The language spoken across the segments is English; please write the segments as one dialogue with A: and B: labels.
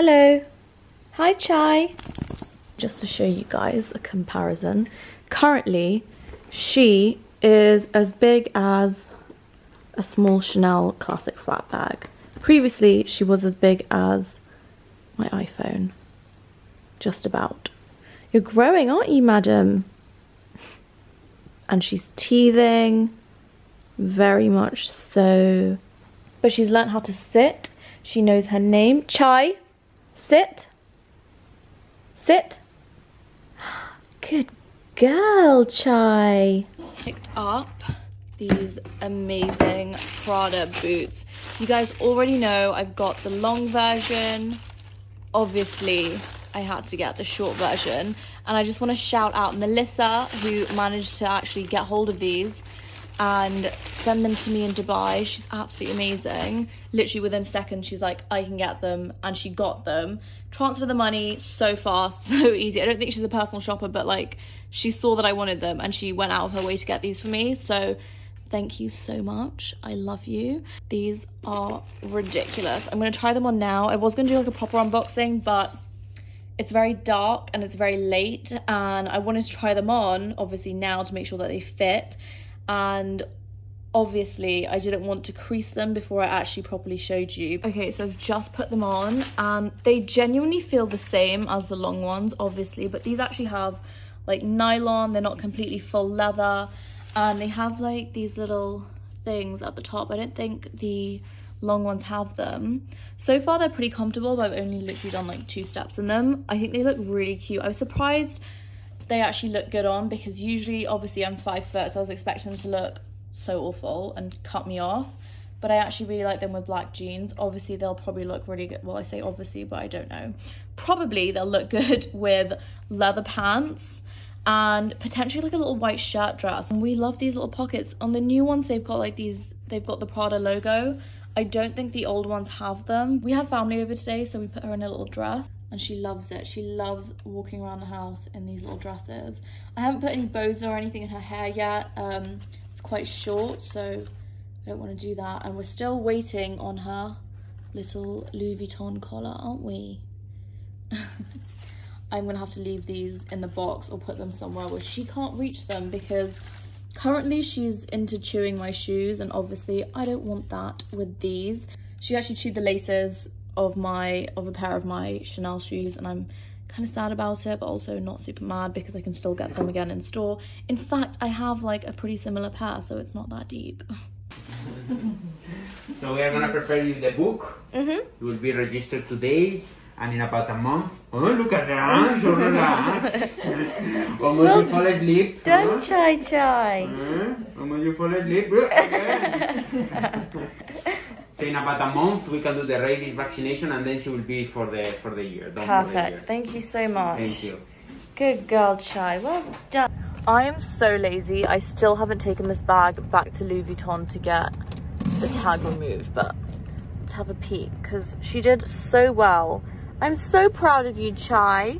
A: Hello. Hi, Chai. Just to show you guys a comparison. Currently, she is as big as a small Chanel classic flat bag. Previously, she was as big as my iPhone. Just about. You're growing, aren't you, madam? And she's teething. Very much so. But she's learnt how to sit. She knows her name. Chai, sit. Sit. Good girl, Chai. Picked up these amazing Prada boots. You guys already know I've got the long version. Obviously, I had to get the short version. And I just want to shout out Melissa, who managed to actually get hold of these and send them to me in Dubai. She's absolutely amazing. Literally within seconds, she's like, I can get them. And she got them. Transfer the money so fast, so easy. I don't think she's a personal shopper, but like she saw that I wanted them and she went out of her way to get these for me. So thank you so much. I love you. These are ridiculous. I'm going to try them on now. I was going to do like a proper unboxing, but it's very dark and it's very late and I wanted to try them on obviously now to make sure that they fit and obviously I didn't want to crease them before I actually properly showed you. Okay, so I've just put them on and they genuinely feel the same as the long ones, obviously, but these actually have like nylon, they're not completely full leather, and they have like these little things at the top. I don't think the long ones have them. So far they're pretty comfortable, but I've only literally done like two steps in them. I think they look really cute. I was surprised they actually look good on because usually obviously I'm five foot so I was expecting them to look so awful and cut me off. But I actually really like them with black jeans. Obviously they'll probably look really good. Well I say obviously but I don't know. Probably they'll look good with leather pants and potentially like a little white shirt dress. And we love these little pockets. On the new ones they've got like these they've got the Prada logo. I don't think the old ones have them. We had family over today so we put her in a little dress and she loves it. She loves walking around the house in these little dresses. I haven't put any bows or anything in her hair yet. Um, it's quite short, so I don't want to do that. And we're still waiting on her little Louis Vuitton collar, aren't we? I'm going to have to leave these in the box or put them somewhere where she can't reach them because currently she's into chewing my shoes and obviously I don't want that with these. She actually chewed the laces of my of a pair of my Chanel shoes and I'm kind of sad about it but also not super mad because I can still get them again in store. In fact, I have like a pretty similar pair so it's not that deep.
B: so we are gonna prepare you the book.
A: Mm -hmm.
B: It will be registered today and in about a month. Oh, look at that! So relaxed. Almost well, you fall asleep.
A: Don't huh? chai chai.
B: Uh, almost you fall asleep. in about a month we can do the rabies vaccination and then she will be for the for the year.
A: Perfect.
B: The year.
A: Thank you so much.
B: Thank you.
A: Good girl, Chai. Well done. I am so lazy. I still haven't taken this bag back to Louis Vuitton to get the tag removed, but let's have a peek because she did so well. I'm so proud of you, Chai.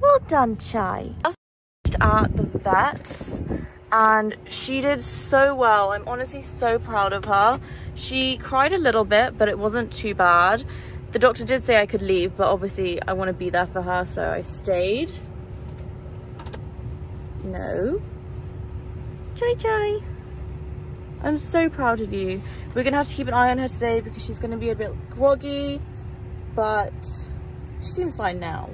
A: Well done, Chai. Just at the vets and she did so well. I'm honestly so proud of her. She cried a little bit, but it wasn't too bad. The doctor did say I could leave, but obviously I want to be there for her, so I stayed. No. Chai Chai. I'm so proud of you. We're going to have to keep an eye on her today because she's going to be a bit groggy, but she seems fine now.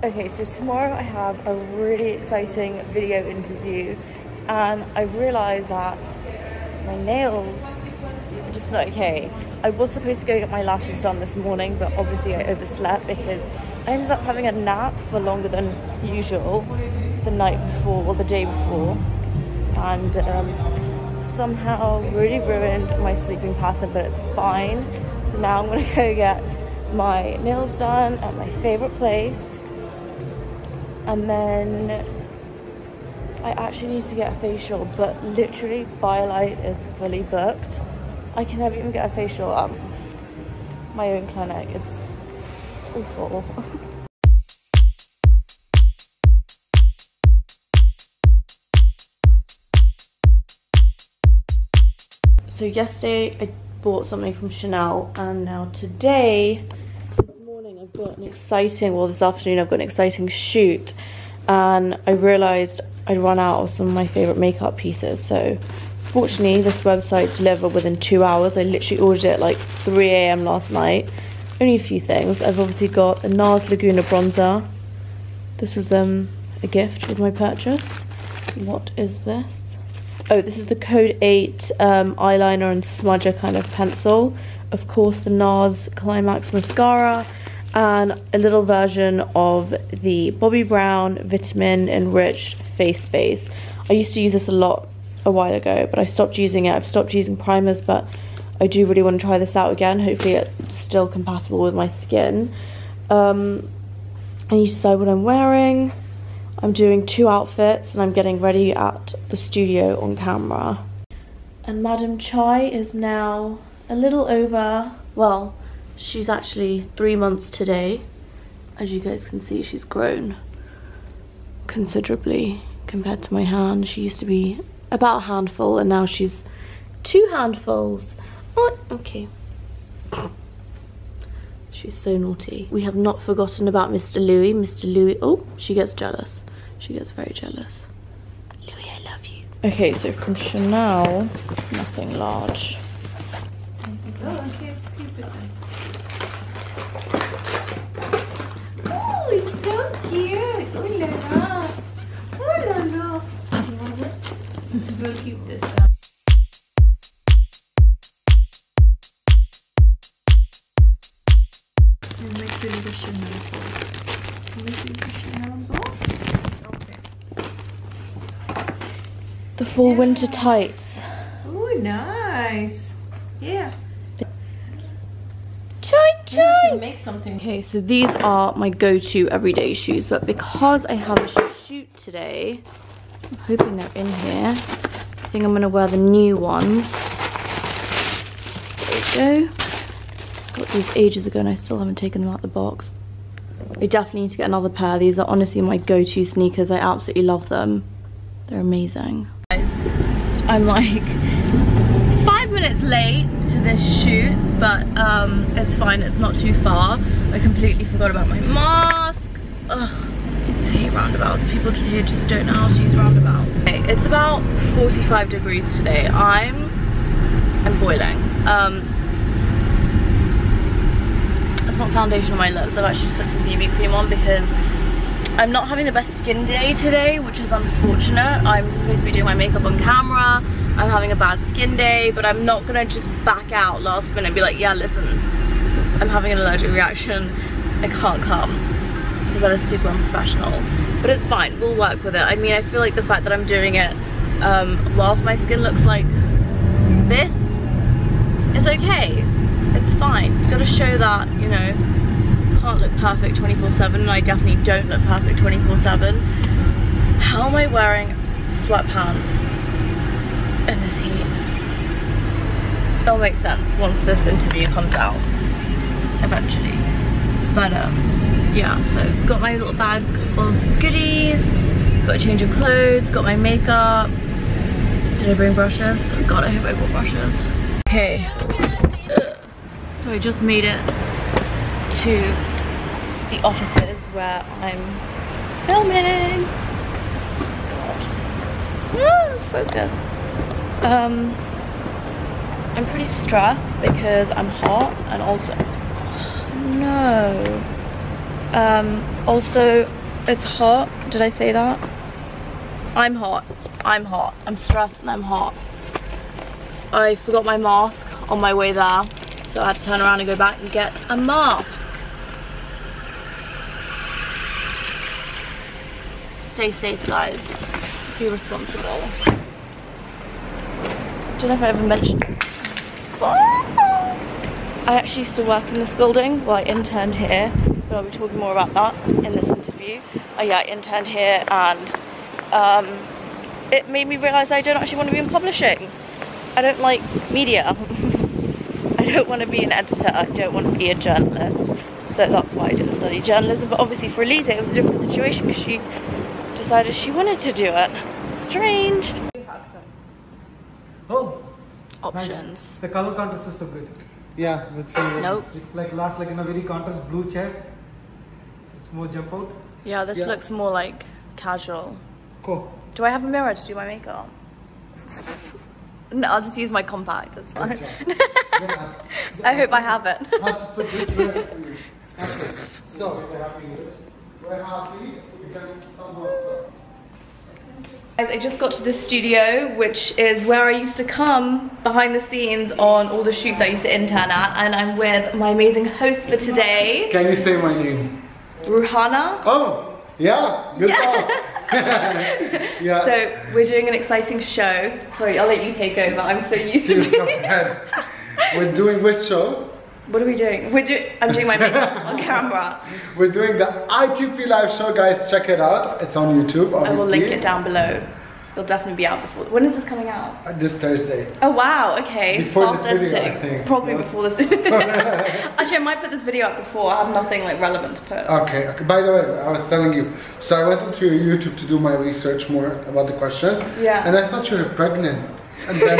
A: Okay, so tomorrow I have a really exciting video interview and I realised that my nails are just not okay. I was supposed to go get my lashes done this morning, but obviously I overslept because I ended up having a nap for longer than usual the night before or the day before and um, somehow really ruined my sleeping pattern, but it's fine. So now I'm gonna go get my nails done at my favorite place and then I actually need to get a facial, but literally Biolite is fully booked. I can never even get a facial at my own clinic. It's, it's awful. so yesterday I bought something from Chanel and now today I've got an exciting, well this afternoon I've got an exciting shoot and I realised I'd run out of some of my favourite makeup pieces so fortunately this website delivered within two hours. I literally ordered it like 3am last night. Only a few things. I've obviously got a NARS Laguna bronzer. This was um a gift with my purchase. What is this? Oh, this is the Code 8 um, eyeliner and smudger kind of pencil. Of course, the NARS Climax mascara and a little version of the Bobbi Brown Vitamin Enriched Face Base. I used to use this a lot a while ago, but I stopped using it. I've stopped using primers, but I do really want to try this out again. Hopefully it's still compatible with my skin. Um, I need to decide what I'm wearing. I'm doing two outfits and I'm getting ready at the studio on camera. And Madam Chai is now a little over, well, she's actually three months today. As you guys can see, she's grown considerably compared to my hand. She used to be about a handful and now she's two handfuls. Oh, okay. She's so naughty. We have not forgotten about Mr. Louis. Mr. Louis, oh, she gets jealous. She gets very jealous. Louis, I love you. Okay, so from Chanel, nothing large.
C: Oh, okay, We'll keep this down. You make the little Chanel box. Can we do the Chanel box? Okay.
A: The fall winter tights.
C: Oh, nice. Yeah. Make something.
A: Okay, so these are my go-to everyday shoes, but because I have a shoot today, I'm hoping they're in here. I think I'm gonna wear the new ones. There we go. Got these ages ago and I still haven't taken them out the box. I definitely need to get another pair. These are honestly my go-to sneakers. I absolutely love them. They're amazing. I'm like five minutes late to this shoot, but um, it's fine, it's not too far. I completely forgot about my mask. Ugh, I hate roundabouts. People here just don't know how to use roundabouts. Okay, it's about 45 degrees today. I'm, I'm boiling. Um, it's not foundation on my lips. I've actually just put some BB cream on because I'm not having the best skin day today, which is unfortunate. I'm supposed to be doing my makeup on camera. I'm having a bad skin day, but I'm not gonna just back out last minute and be like, yeah, listen, I'm having an allergic reaction. I can't come because that is super unprofessional. But it's fine, we'll work with it. I mean, I feel like the fact that I'm doing it um, whilst my skin looks like this is okay. It's fine. You gotta show that, you know, can't look perfect 24-7 and I definitely don't look perfect 24-7. How am I wearing sweatpants in this heat? It'll make sense once this interview comes out, eventually. But um, yeah, so got my little bag of goodies, got a change of clothes, got my makeup. Did I bring brushes? God, I hope I brought brushes. Okay, so I just made it to the offices where I'm filming. God. Focus. Um, I'm pretty stressed because I'm hot and also no. Um, also it's hot. Did I say that? I'm hot. I'm hot. I'm stressed and I'm hot. I forgot my mask on my way there, so I had to turn around and go back and get a mask. Stay safe, guys. Be responsible. Don't know if I ever mentioned. I actually used to work in this building. Well, I interned here, but I'll be talking more about that in this interview. Oh yeah, I interned here, and um, it made me realise I don't actually want to be in publishing. I don't like media. I don't want to be an editor. I don't want to be a journalist. So that's why I didn't study journalism. But obviously for Elisa, it was a different situation because she decided she wanted to do it. Strange.
B: Oh,
A: options.
D: The color contrast is so good.
E: Yeah, that's really
A: Nope.
D: It's like last like in a very contrast blue chair. It's more jump out.
A: Yeah, this
E: Yeah.
A: looks more like casual.
E: cool.
A: Do I have a mirror to do my makeup? no, I'll just use my compact. It's fine.
E: Yeah,
A: I hope I have it.
E: how to put this where- okay. So, we're happy. We can stumble stuff.
A: Guys, I just got to the studio, which is where I used to come behind the scenes on all the shoots I used to intern at, and I'm with my amazing host for today,
E: Can you say my name?
A: Ruhana.
E: Oh, yeah, good job. yeah.
A: So we're doing an exciting show. Sorry, I'll let you take over. I'm so used to being.
E: We're doing which show?
A: What are we doing? We're do- I'm doing my makeup on camera.
E: We're doing the ITP live show, guys. Check it out. It's on YouTube, obviously.
A: I will link it down below. It'll definitely be out before. When is this coming out?
E: Uh, This Thursday.
A: Oh wow, okay.
E: Before
A: Fast
E: this video, I
A: editing.
E: think.
A: Probably before this. Actually, I might put this video up before. I have nothing like relevant to put.
E: Okay, okay. By the way, I was telling you. So I went into your YouTube to do my research more about the questions.
A: Yeah.
E: And I thought you were pregnant. And then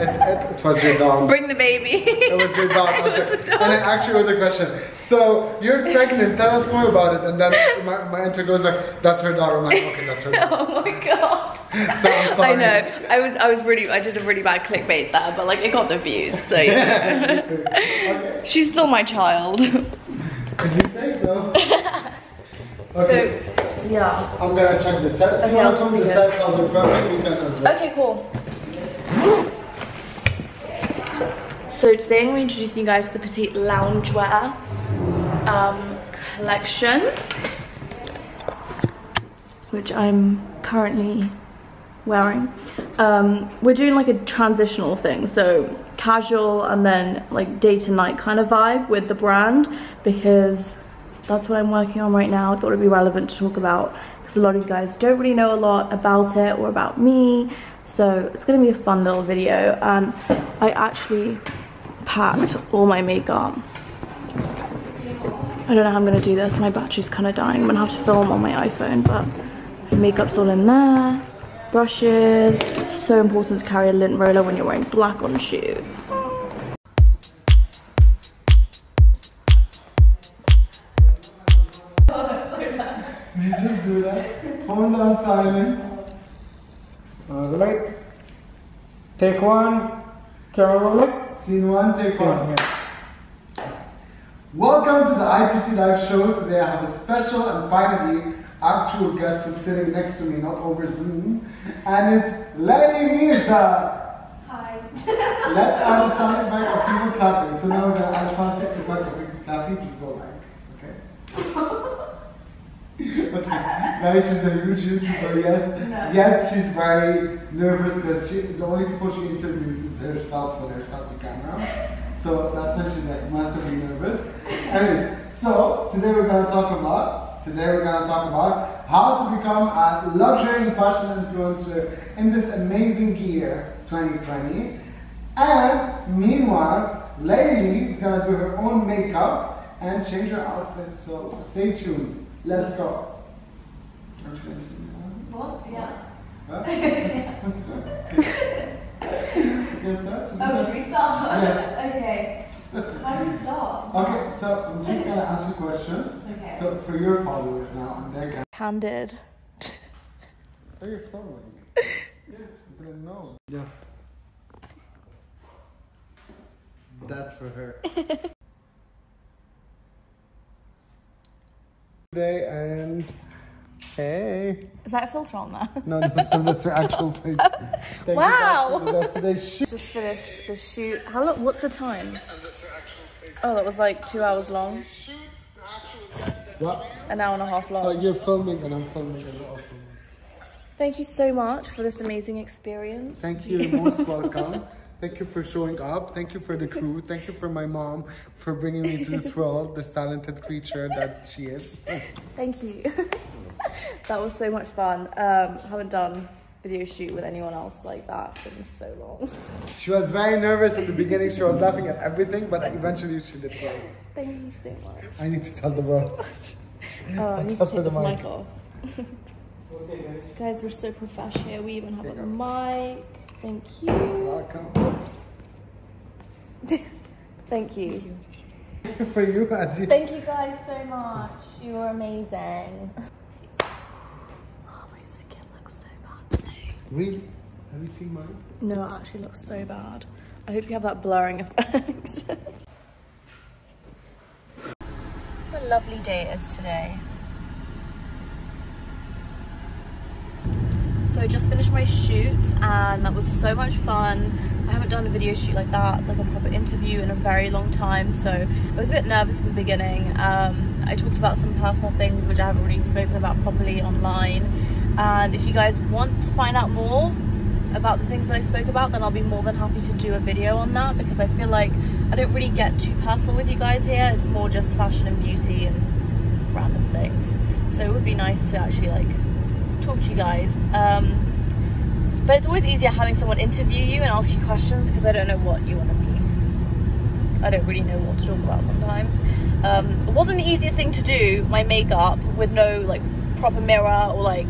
E: it, it, it was your dog.
A: Bring the baby.
E: It was your dog. I was
A: It was a dog.
E: And then actually with the question. So you're pregnant. Tell us more about it. And then my, my intro goes like, "That's her daughter." I'm like, "Okay, that's her." Daughter.
A: oh my god.
E: So I'm sorry.
A: I know. I was I was really I did a really bad clickbait there, but like it got the views. So yeah.
E: okay.
A: she's still my child.
E: If you say so. Okay.
A: So yeah.
E: I'm gonna check the set.
A: Okay,
E: you
A: I'll
E: want to come to the set, be perfect. You as well.
A: Okay, cool. So today I'm introduce you guys to the Petite Loungewear um, collection, which I'm currently wearing. Um, we're doing like a transitional thing, so casual and then like day to night kind of vibe with the brand because that's what I'm working on right now. I thought it'd be relevant to talk about because a lot of you guys don't really know a lot about it or about me. So it's gonna be a fun little video and I actually packed all my makeup. I don't know how I'm gonna do this. My battery's kind of dying. I'm gonna have to film on my iPhone, but makeup's all in there. Brushes. It's so important to carry a lint roller when you're wearing black on shoes.
E: Did you just do that? Phone's on silent.
D: Alright. Take one. Camera roll.
E: Scene one, take one. Welcome to the ITP Live Show. Today I have a special and finally actual guest who's sitting next to me, not over Zoom. And it's Lailli Mirza.
F: Hi.
E: Let's add a sound effect of people clapping. So now we're gonna add a sound effect of people clapping. Just go like, okay? okay. Guys, she's a huge YouTuber, yes. Yet she's very nervous because she the only people she interviews is herself when herself the camera. So that's why she's like massively nervous. Anyways, so today we're gonna talk about today we're gonna talk about how to become a luxury and fashion influencer in this amazing year 2020. And meanwhile, Lailli is gonna do her own makeup and change her outfit. So stay tuned. Let's go. Aren't you gonna do that?
F: What? Yeah.
E: Huh? Get oh, set? Should we
F: Oh, should we start?
E: Yeah.
F: okay. How do we start?
E: Okay, so I'm just gonna ask you questions.
F: Okay.
E: So for your followers now, and they're gonna.
A: Candid.
E: Oh, you're following. yes, we didn't know. Yeah. That's for her. Today and hey.
A: Is that a filter on there?
E: No, that's, that's her actual. Thank
A: Wow.
E: You guys for that's shoot.
A: Just finished the shoot. How long? What's the time? Oh, that was like two hours long.
E: What?
A: An hour and a half
E: Oh,
A: long.
E: you're filming and I'm filming.
A: Thank you so much for this amazing experience.
E: Thank you, you're most welcome. Thank you for showing up. Thank you for the crew. Thank you for my mom for bringing me to this world, this talented creature that she is.
A: Thank you. that was so much fun. Um, haven't done video shoot with anyone else like that in so long.
E: She was very nervous at the beginning. She was laughing at everything, but eventually she did great.
A: Thank you so much.
E: I need to tell the world.
A: Oh, I need to take this
E: mic.
A: mic off. Guys, we're so professional. We even have a mic. Thank you.
E: Welcome.
A: Thank you.
E: For you, Adji.
A: Thank you guys so much. You are amazing. Oh, my skin looks so bad today.
E: Really? Have you seen mine?
A: No, it actually looks so bad. I hope you have that blurring effect. what a lovely day it is today. So I just finished my shoot and that was so much fun. I haven't done a video shoot like that, like a proper interview in a very long time. So I was a bit nervous in the beginning. Um, I talked about some personal things which I haven't really spoken about properly online. And if you guys want to find out more about the things that I spoke about, then I'll be more than happy to do a video on that because I feel like I don't really get too personal with you guys here. It's more just fashion and beauty and random things. So it would be nice to actually like talk to you guys. Um, but it's always easier having someone interview you and ask you questions because I don't know what you want to be. I don't really know what to talk about sometimes. Um, it wasn't the easiest thing to do, my makeup, with no like proper mirror or like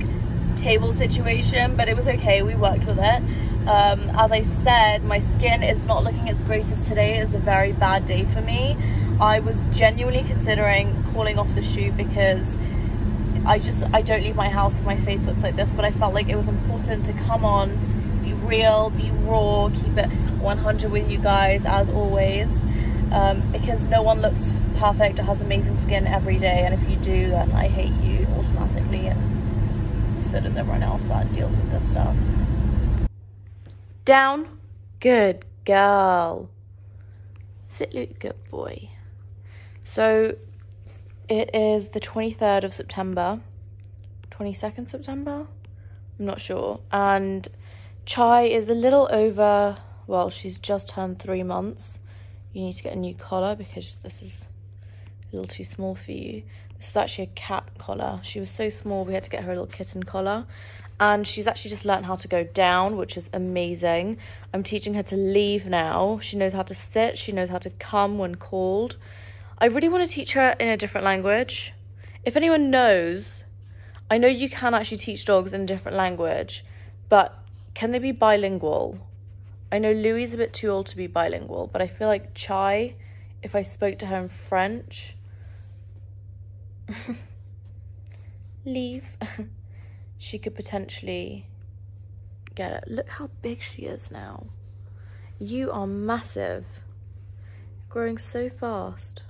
A: table situation, but it was okay. We worked with it. Um, as I said, my skin is not looking its greatest today. It's a very bad day for me. I was genuinely considering calling off the shoot because I just I don't leave my house if my face looks like this but I felt like it was important to come on be real be raw keep it 100 with you guys as always. Um, because no one looks perfect or has amazing skin every day and if you do then I hate you automatically and so does everyone else that deals with this stuff. Down. Good girl. Sit Luke good boy. So it is the 23rd of September, 22nd September, I'm not sure. And Chai is a little over, well, she's just turned three months. You need to get a new collar because this is a little too small for you. This is actually a cat collar. She was so small, we had to get her a little kitten collar. And she's actually just learned how to go down, which is amazing. I'm teaching her to leave now. She knows how to sit, she knows how to come when called. I really want to teach her in a different language. If anyone knows, I know you can actually teach dogs in a different language, but can they be bilingual? I know Louis is a bit too old to be bilingual, but I feel like Chai, if I spoke to her in French, leave, she could potentially get it. Look how big she is now. You are massive, growing so fast.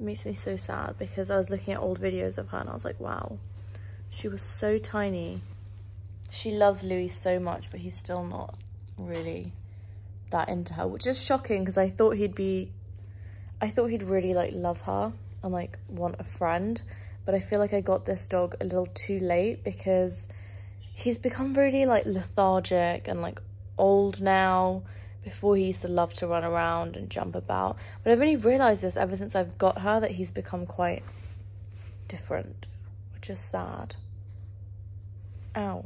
A: It makes me so sad because I was looking at old videos of her and I was like, wow, she was so tiny. She loves Louis so much, but he's still not really that into her, which is shocking because I thought he'd be, I thought he'd really like love her and like want a friend. But I feel like I got this dog a little too late because he's become really like lethargic and like old now before he used to love to run around and jump about. But I've only realised this ever since I've got her that he's become quite different, which is sad. Ow.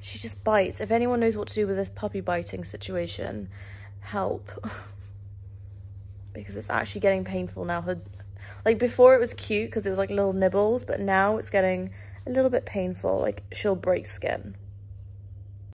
A: She just bites. If anyone knows what to do with this puppy biting situation, help. because it's actually getting painful now. Like before it was cute because it was like little nibbles, but now it's getting a little bit painful. Like she'll break skin.